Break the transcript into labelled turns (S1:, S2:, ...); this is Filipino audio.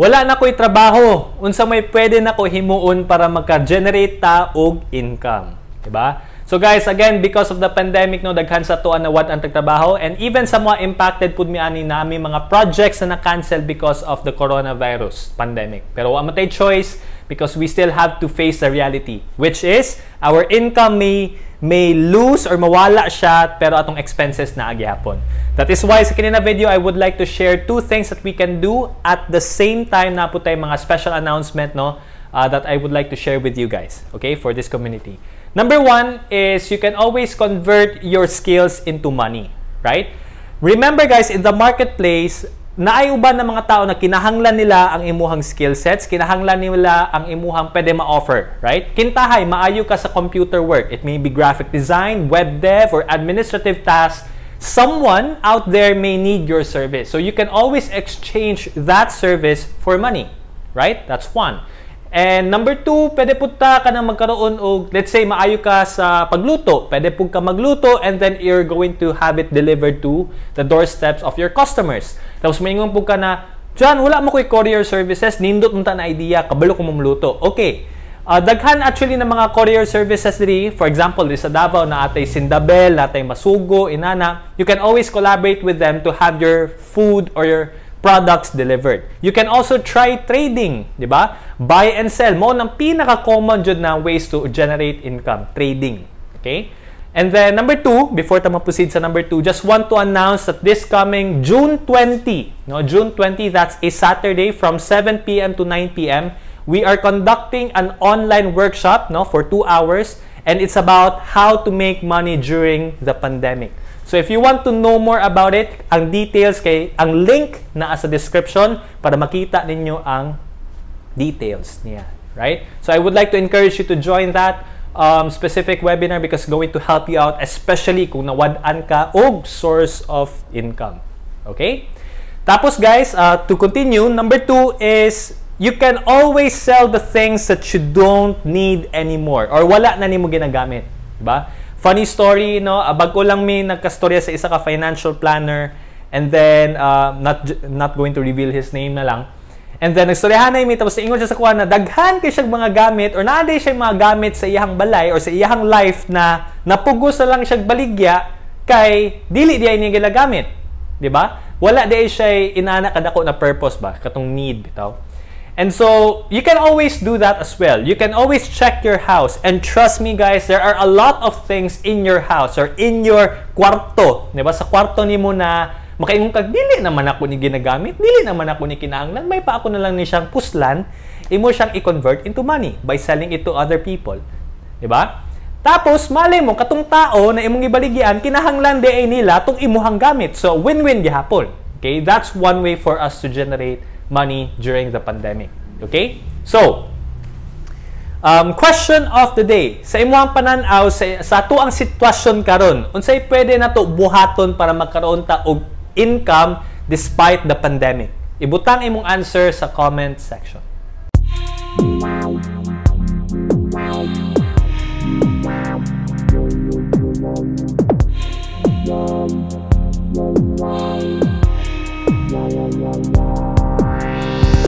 S1: Wala na ko'y trabaho. Unsa may pwede na ko himuon para magka-generate ta og income. Diba? So guys, again, because of the pandemic, no, daghan sa tuan na wat ang trabaho and even sa mga impacted pud mi ani nami mga projects na na-cancel because of the coronavirus pandemic. Pero wa matay choice because we still have to face the reality, which is our income may may lose or mawala siya pero atong expenses na agyapon. That is why sa kinina video I would like to share two things that we can do at the same time na po mga special announcement no uh, that I would like to share with you guys, okay, for this community. Number one is you can always convert your skills into money, right? Remember guys, in the marketplace, naay uban ng mga tao na kinahanglan nila ang imuhang skill sets, kinahanglan nila ang imuhang pwede ma-offer, right? Kintahay, maayo ka sa computer work. It may be graphic design, web dev, or administrative tasks. Someone out there may need your service. So you can always exchange that service for money, right? That's one. And number two, pwede po ta ka na magkaroon o let's say maayo ka sa pagluto. Pwede po ka magluto and then you're going to have it delivered to the doorsteps of your customers. Tapos maingon po ka na, John, wala mo ko'y courier services, nindot mo ta na idea, kabalo ko mamluto. Okay. Uh, daghan actually ng mga courier services diri. For example, di sa Davao na atay Sindabel, na atay Masugo, Inana. You can always collaborate with them to have your food or your products delivered. You can also try trading, di ba? Buy and sell. Mo nang pinaka-common jud na ways to generate income, trading. Okay? And then number two, before tayo proceed sa number two, just want to announce that this coming June 20, no, June 20, that's a Saturday from 7 p.m. to 9 p.m., we are conducting an online workshop no, for two hours and it's about how to make money during the pandemic. So if you want to know more about it, ang details kay ang link na sa description para makita ninyo ang details niya, right? So I would like to encourage you to join that um, specific webinar because going to help you out especially kung nawad-an ka og source of income. Okay? Tapos guys, uh, to continue, number two is you can always sell the things that you don't need anymore or wala na nimo ginagamit, diba? Funny story, no? Uh, bago lang may nagkastorya sa isa ka financial planner and then uh, not not going to reveal his name na lang. And then nagstoryahan na mi tapos ingon siya sa kuha na daghan kay siya mga gamit or naaday siya mga gamit sa iyang balay or sa iyang life na napugos na lang siya baligya kay dili di niya ginagamit. Di ba? Wala di siya inana kadako na purpose ba katong need bitaw. And so, you can always do that as well. You can always check your house. And trust me guys, there are a lot of things in your house or in your kwarto. Di ba? Sa kwarto ni mo na makaingon kag dili naman ako ni ginagamit, dili naman ako ni kinahanglan, may pa ako na lang ni siyang puslan, imo siyang i-convert into money by selling it to other people. Di ba? Tapos, mali mo, katong tao na imong ibaligyan, kinahanglan di nila tong imuhang gamit. So, win-win gihapon. Okay? That's one way for us to generate money during the pandemic. Okay? So, um, question of the day. Sa imuhang pananaw, sa, sa ato ang sitwasyon karon, unsay pwede na to buhaton para magkaroon ta og income despite the pandemic? Ibutang imong answer sa comment section.